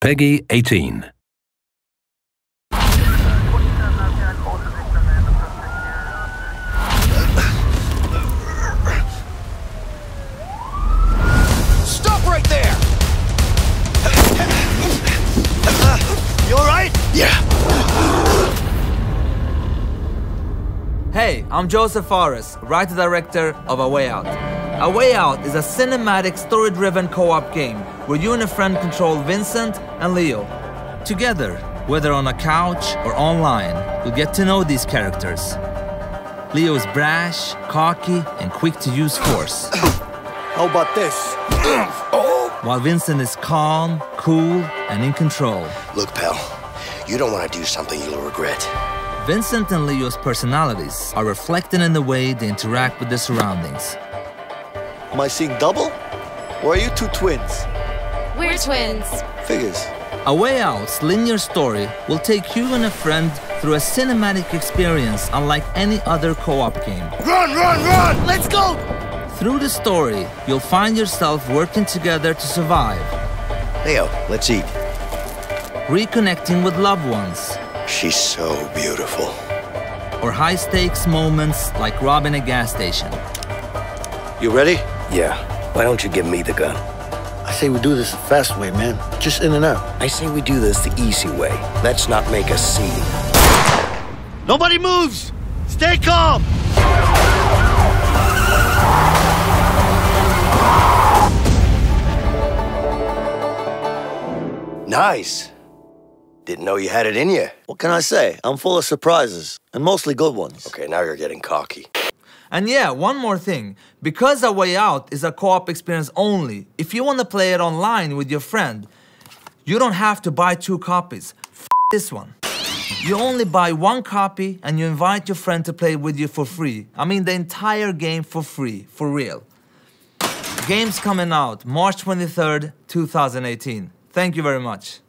Peggy 18. Stop right there! You alright? Yeah. Hey, I'm Josef Fares, writer director of A Way Out. A Way Out is a cinematic, story driven co op game where you and a friend control Vincent and Leo. Together, whether on a couch or online, you'll get to know these characters. Leo is brash, cocky, and quick to use force, How about this? while Vincent is calm, cool, and in control. Look, pal, you don't want to do something you'll regret. Vincent and Leo's personalities are reflected in the way they interact with their surroundings. Am I seeing double? Or are you two twins? We're twins. Figures. A Way Out's linear story will take you and a friend through a cinematic experience unlike any other co op game. Run, run, run! Let's go! Through the story, you'll find yourself working together to survive, Leo, let's eat. reconnecting with loved ones, She's so beautiful. or high stakes moments like robbing a gas station. You ready? Yeah. Why don't you give me the gun? I say we do this the fast way, man. Just in and out. I say we do this the easy way. Let's not make a scene. Nobody moves! Stay calm! Nice. Didn't know you had it in you. What can I say? I'm full of surprises, and mostly good ones. Okay, now you're getting cocky. And yeah, one more thing. Because A Way Out is a co op experience only, if you want to play it online with your friend, you don't have to buy two copies. F this one. You only buy one copy and you invite your friend to play with you for free. I mean, the entire game for free, for real. Game's coming out March 23rd, 2018. Thank you very much.